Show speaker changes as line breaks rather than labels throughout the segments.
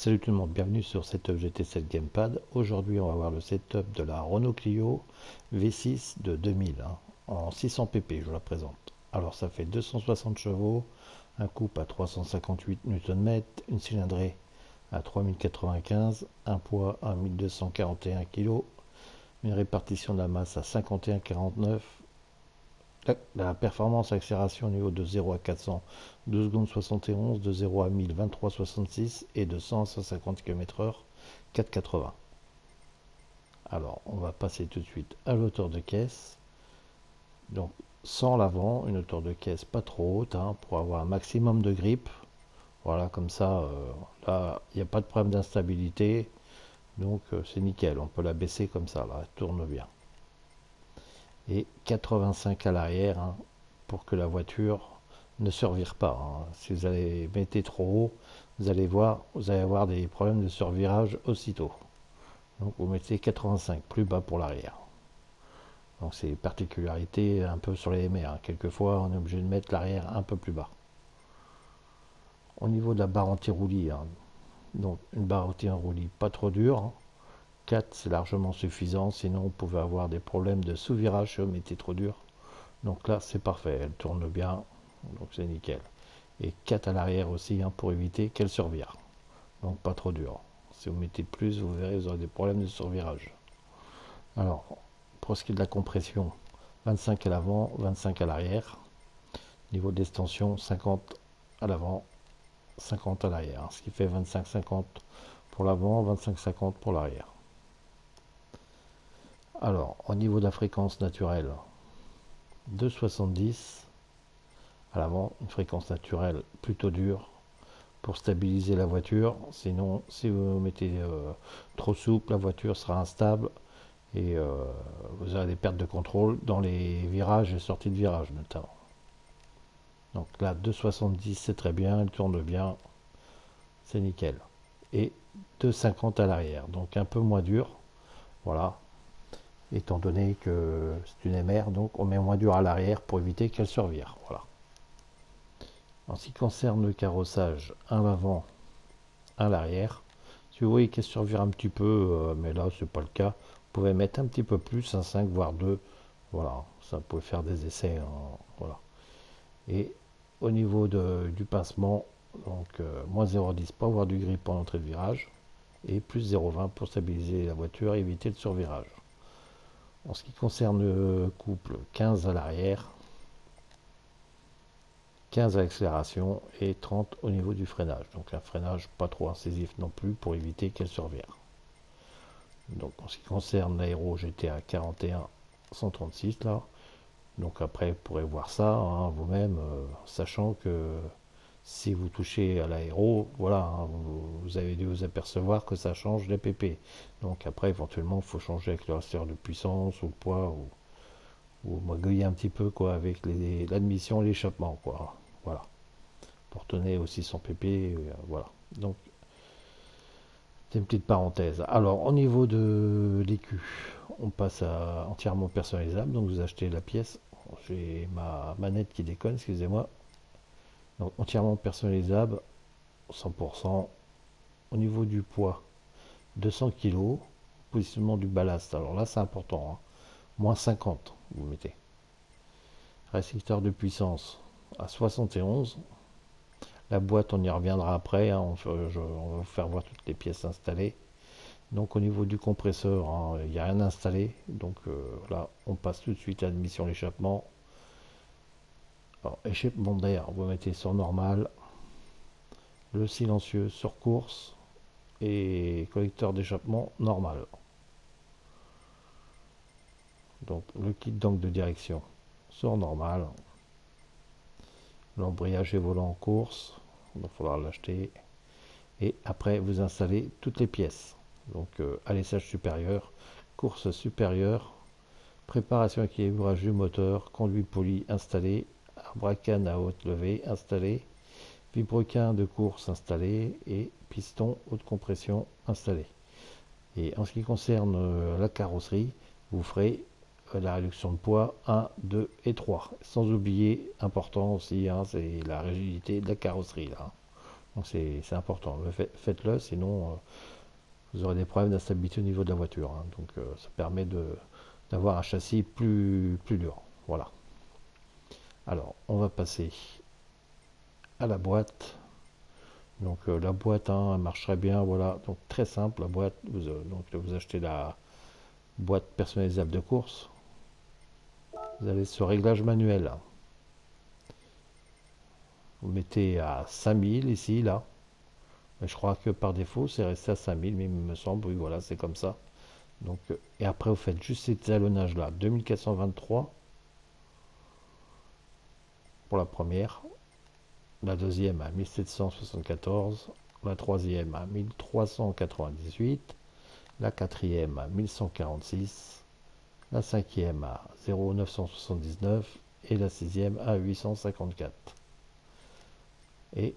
Salut tout le monde, bienvenue sur Setup GT7 Gamepad. Aujourd'hui, on va voir le setup de la Renault Clio V6 de 2000 hein, en 600 pp. Je vous la présente. Alors, ça fait 260 chevaux, un couple à 358 Nm, une cylindrée à 3095, un poids à 1241 kg, une répartition de la masse à 51,49 la performance accélération au niveau de 0 à 400, 2 secondes 71, de 0 à 1000, 23 66 et de 100 à 150 km/h, 4,80. Alors, on va passer tout de suite à l'auteur de caisse. Donc, sans l'avant, une hauteur de caisse pas trop haute hein, pour avoir un maximum de grippe. Voilà, comme ça, euh, là, il n'y a pas de problème d'instabilité. Donc, euh, c'est nickel. On peut la baisser comme ça, là, elle tourne bien et 85 à l'arrière hein, pour que la voiture ne survire pas. Hein. Si vous allez mettre trop haut, vous allez voir, vous allez avoir des problèmes de survirage aussitôt. Donc vous mettez 85 plus bas pour l'arrière. Donc c'est particularité un peu sur les MR. Hein. Quelquefois on est obligé de mettre l'arrière un peu plus bas. Au niveau de la barre anti-roulis, donc une barre anti-roulis pas trop dure, 4 c'est largement suffisant, sinon on pouvait avoir des problèmes de sous-virage si on mettait trop dur. Donc là c'est parfait, elle tourne bien, donc c'est nickel. Et 4 à l'arrière aussi hein, pour éviter qu'elle survire. Donc pas trop dur. Si vous mettez plus, vous verrez, vous aurez des problèmes de survirage. Alors, pour ce qui est de la compression, 25 à l'avant, 25 à l'arrière. Niveau d'extension, 50 à l'avant, 50 à l'arrière. Ce qui fait 25-50 pour l'avant, 25-50 pour l'arrière. Alors, au niveau de la fréquence naturelle, 2,70 à l'avant, une fréquence naturelle plutôt dure pour stabiliser la voiture. Sinon, si vous mettez euh, trop souple, la voiture sera instable et euh, vous aurez des pertes de contrôle dans les virages et sorties de virage notamment. Donc là, 2,70 c'est très bien, elle tourne bien, c'est nickel. Et 2,50 à l'arrière, donc un peu moins dur. Voilà, étant donné que c'est une MR, donc on met moins dur à l'arrière pour éviter qu'elle survire. Voilà. En ce qui concerne le carrossage, un l'avant, un l'arrière. Si vous voyez qu'elle survire un petit peu, euh, mais là c'est pas le cas, vous pouvez mettre un petit peu plus, un 5 voire 2. Voilà, ça peut faire des essais. Hein, voilà. Et au niveau du pincement, donc euh, moins 0,10 pour avoir du grip en entrée de virage et plus 0,20 pour stabiliser la voiture et éviter le survirage. En ce qui concerne le couple, 15 à l'arrière, 15 à l'accélération et 30 au niveau du freinage. Donc un freinage pas trop incisif non plus pour éviter qu'elle survire. Donc en ce qui concerne l'aéro, j'étais à 41 136 là. Donc après, vous pourrez voir ça hein, vous-même, euh, sachant que si vous touchez à l'aéro, voilà, hein, vous, avez dû vous apercevoir que ça change les PP. Donc après, éventuellement, il faut changer avec le raster de puissance ou le poids ou, ou un petit peu quoi avec l'admission et l'échappement quoi. Voilà. Pour tenir aussi son PP, euh, voilà. Donc c'est une petite parenthèse. Alors au niveau de l'écu, on passe à entièrement personnalisable. Donc vous achetez la pièce. J'ai ma manette qui déconne, excusez-moi. Entièrement personnalisable, 100%. Au niveau du poids, 200 kg. Positionnement du ballast, alors là c'est important. Hein. Moins 50, vous mettez. Restricteur de puissance à 71. La boîte, on y reviendra après. Hein. On, va vous faire voir toutes les pièces installées. Donc au niveau du compresseur, hein, il n'y a rien installé. Donc euh, là, on passe tout de suite à l'admission l'échappement. Alors, échappement d'air, vous mettez sur normal, le silencieux sur course et collecteur d'échappement normal. Donc le kit de direction sur normal. L'embrayage et volant en course, il va falloir l'acheter. Et après vous installez toutes les pièces. Donc euh, alessage supérieur, course supérieure, préparation équilibrage du moteur, conduit poli installé, arbre à haute levée installé, vibrequin de course installé et piston haute compression installé. Et en ce qui concerne euh, la carrosserie, vous ferez euh, la réduction de poids 1, 2 et 3. Sans oublier, important aussi, hein, c'est la rigidité de la carrosserie. Là. c'est important. Faites-le, sinon euh, vous aurez des problèmes d'instabilité au niveau de la voiture. Hein. Donc ça permet d'avoir un châssis plus, plus dur. Voilà. Alors, on va passer à la boîte. Donc la boîte hein, elle marcherait bien, voilà. Donc très simple, la boîte. Vous, donc vous achetez la boîte personnalisable de course. Vous allez sur réglage manuel. Vous mettez à 5000 ici, là. Mais je crois que par défaut, c'est resté à 5000, mais il me semble, oui, voilà, c'est comme ça. Donc, et après, vous faites juste ces étalonnages là. 2423 pour la première. La deuxième à 1774. La troisième à 1398. La quatrième à 1146. La cinquième à 0979. Et la sixième à 854. Et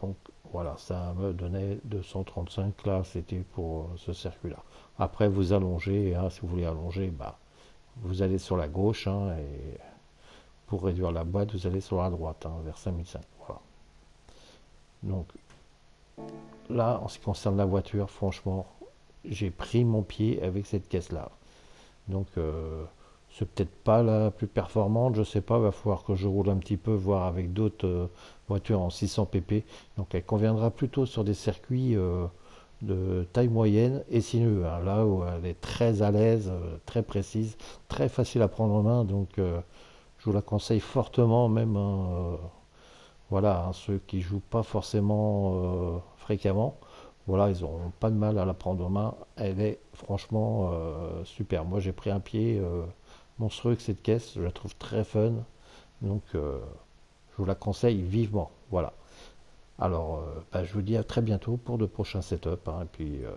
donc voilà, ça me donnait 235 là, c'était pour ce circuit-là. Après vous allongez, hein, si vous voulez allonger, bah, vous allez sur la gauche hein, et pour réduire la boîte, vous allez sur la droite hein, vers 5005. Voilà. Donc là, en ce qui concerne la voiture, franchement, j'ai pris mon pied avec cette caisse-là. Donc euh, c'est peut-être pas la plus performante, je sais pas, va falloir que je roule un petit peu, voir avec d'autres euh, voitures en 600 pp. Donc elle conviendra plutôt sur des circuits euh, de taille moyenne et sinueux, hein, là où elle est très à l'aise, très précise, très facile à prendre en main, donc je vous la conseille fortement, même hein, voilà, ceux qui jouent pas forcément fréquemment. Voilà, ils n'auront pas de mal à la prendre en main. Elle est franchement super. Moi, j'ai pris un pied monstrueux que cette caisse, je la trouve très fun. Donc euh, je vous la conseille vivement. Voilà. Alors euh, bah, je vous dis à très bientôt pour de prochains setups. Hein, et puis euh,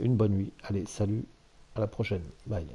une bonne nuit. Allez, salut, à la prochaine. Bye.